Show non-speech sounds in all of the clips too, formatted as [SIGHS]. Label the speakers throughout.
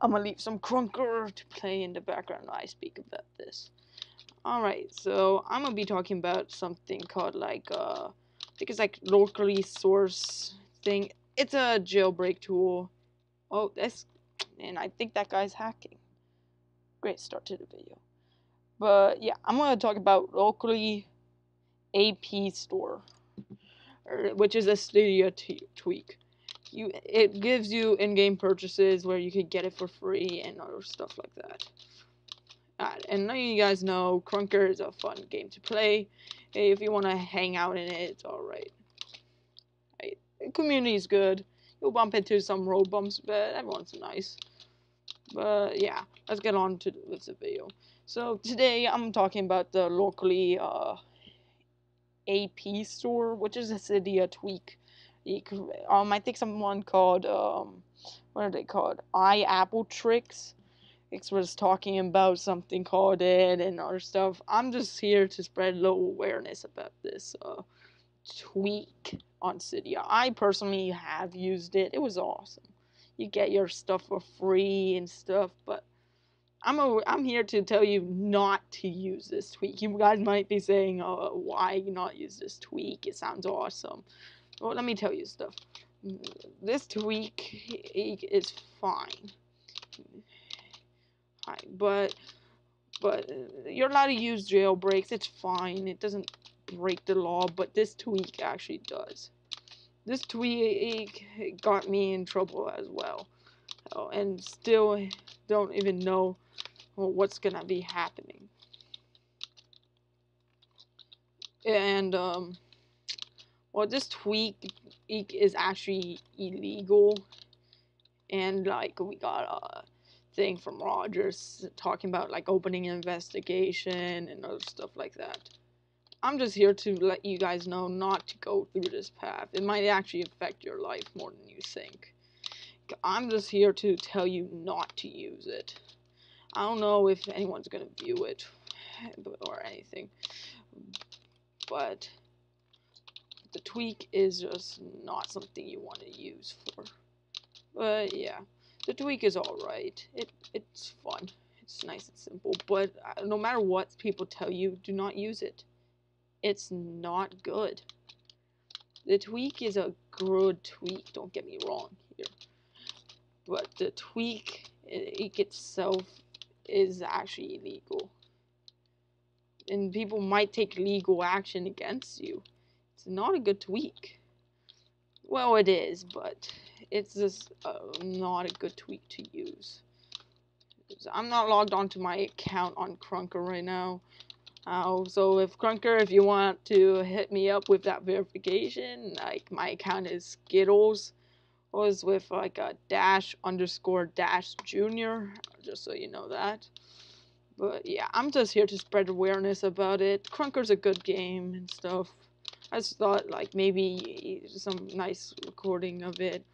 Speaker 1: I'm gonna leave some Krunker to play in the background while I speak about this. Alright, so I'm gonna be talking about something called like uh I think it's like locally source thing. It's a jailbreak tool. Oh, that's and I think that guy's hacking. Great start to the video. But yeah, I'm gonna talk about locally AP store, er, which is a Cydia tweak. You it gives you in-game purchases where you could get it for free and other stuff like that. Uh, and now you guys know Krunker is a fun game to play. If you want to hang out in it, it's alright. Right. Community is good. You'll bump into some road bumps, but everyone's nice. But yeah, let's get on to the video. So today I'm talking about the locally uh, AP store, which is a Cydia tweak. Um, I think someone called um, what are they called? I Apple Tricks. It was talking about something called it and other stuff. I'm just here to spread little awareness about this uh, tweak on Cydia. I personally have used it. It was awesome. You get your stuff for free and stuff, but I'm a, I'm here to tell you not to use this tweak. You guys might be saying, "Oh, why not use this tweak? It sounds awesome." Well, let me tell you stuff. This tweak is fine, but but you're allowed to use jailbreaks. It's fine. It doesn't break the law, but this tweak actually does. This tweak got me in trouble as well, oh, and still don't even know what's gonna be happening. And um, well, this tweak is actually illegal, and like we got a thing from Rogers talking about like opening an investigation and other stuff like that. I'm just here to let you guys know not to go through this path. It might actually affect your life more than you think. I'm just here to tell you not to use it. I don't know if anyone's gonna view it [SIGHS] or anything, but the tweak is just not something you want to use for. But yeah, the tweak is alright. It it's fun. It's nice and simple. But uh, no matter what people tell you, do not use it. It's not good. The tweak is a good tweak. Don't get me wrong here. But the tweak it itself is actually illegal. And people might take legal action against you. Not a good tweak. Well, it is, but it's just uh, not a good tweak to use. I'm not logged onto my account on Krunker right now. Uh, so if Krunker, if you want to hit me up with that verification, like my account is Skittles, was with like a dash underscore dash junior, just so you know that. But yeah, I'm just here to spread awareness about it. Krunker's a good game and stuff. I just thought like maybe some nice recording of it.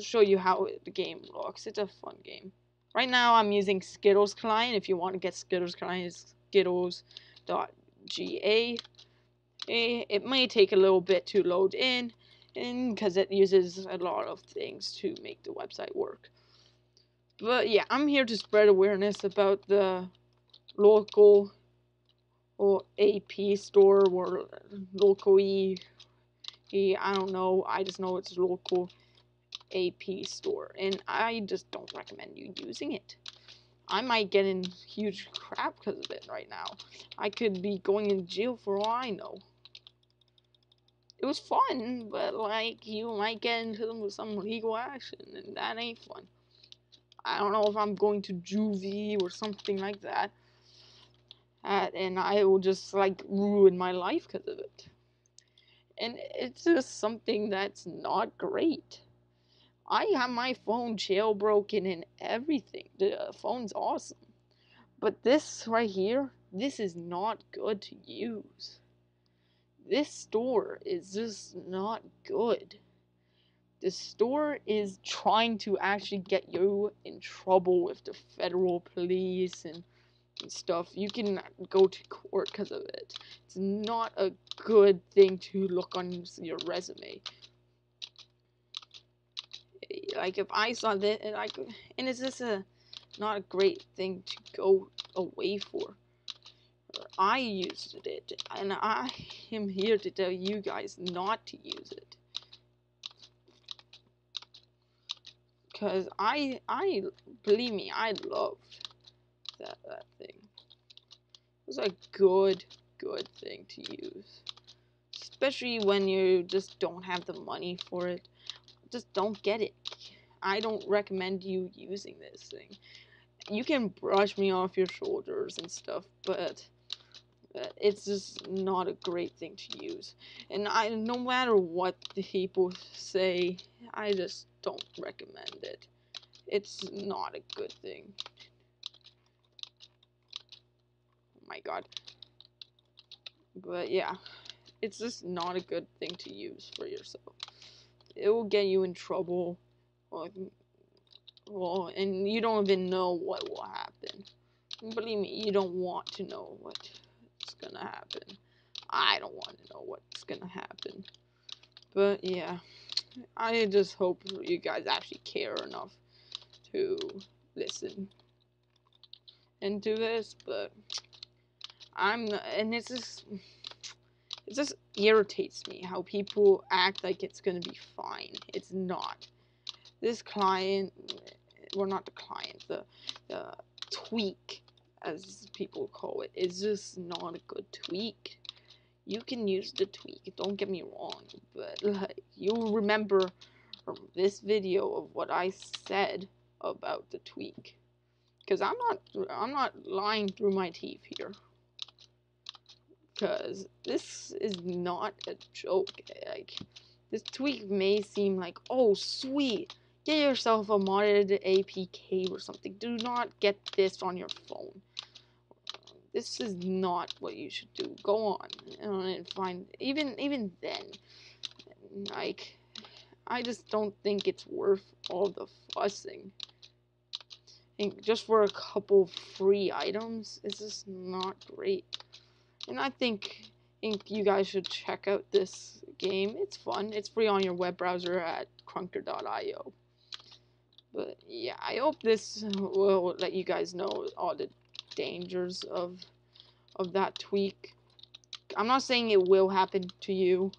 Speaker 1: Show you how the game looks. It's a fun game. Right now I'm using Skittles client. If you want to get Skittles client, it's skittles.ga. It may take a little bit to load in because it uses a lot of things to make the website work. But yeah, I'm here to spread awareness about the local or AP store or local E. I don't know. I just know it's local AP store, and I just don't recommend you using it. I might get in huge crap because of it right now. I could be going in jail for all I know it was fun, but like you might get into some legal action, and that ain't fun. I don't know if I'm going to juvie or something like that, uh, and I will just like ruin my life because of it. And it's just something that's not great. I have my phone jailbroken and everything. The phone's awesome. But this right here, this is not good to use this store is just not good. The store is trying to actually get you in trouble with the federal police and stuff. You can go to court because of it. It's not a good thing to look on your resume. like if I saw that and I could, and it's just a not a great thing to go away for. I used it, and I am here to tell you guys not to use it. Cause I, I believe me, I loved that that thing. It was a good, good thing to use, especially when you just don't have the money for it. Just don't get it. I don't recommend you using this thing. You can brush me off your shoulders and stuff, but it's just not a great thing to use. And I, no matter what the people say, I just don't recommend it. It's not a good thing. Oh my god. But yeah, it's just not a good thing to use for yourself. It will get you in trouble. Well, and you don't even know what will happen. Believe me, you don't want to know what's gonna happen. I don't want to know what's gonna happen. But yeah, I just hope you guys actually care enough to listen and do this. But I'm and it's just it just irritates me how people act like it's gonna be fine. It's not. This client, well, not the client, the the tweak as people call it, is just not a good tweak. You can use the tweak, don't get me wrong, but like you'll remember from this video of what I said about the tweak. Cause I'm not I'm not lying through my teeth here. Cause this is not a joke. Like this tweak may seem like, oh sweet, get yourself a modded APK or something. Do not get this on your phone. This is not what you should do. Go on and find even even then, like I just don't think it's worth all the fussing. And just for a couple free items, it's just not great. And I think, think you guys should check out this game. It's fun. It's free on your web browser at krunker.io. But yeah, I hope this will let you guys know all the dangers of of that tweak. I'm not saying it will happen to you.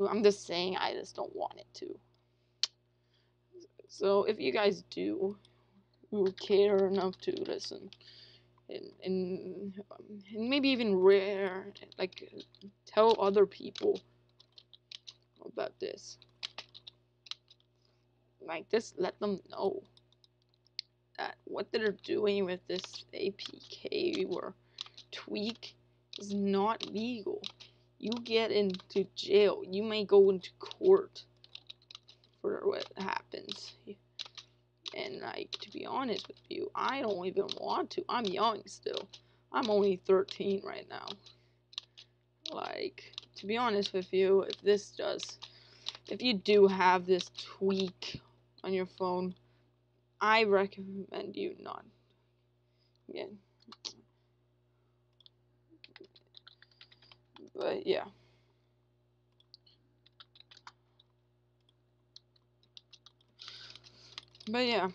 Speaker 1: I'm just saying I just don't want it to. So if you guys do care enough to listen and, and, maybe even rare like tell other people about this like just let them know that what they're doing with this APK or tweak is not legal. You get into jail. You may go into court for what happens. And like to be honest with you, I don't even want to. I'm young still. I'm only 13 right now. Like to be honest with you, if this does if you do have this tweak on your phone, I recommend you not. Yeah. But yeah. But yeah.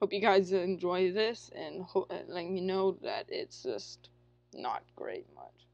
Speaker 1: Hope you guys enjoy this and, ho- and letting me know that it's just not great much.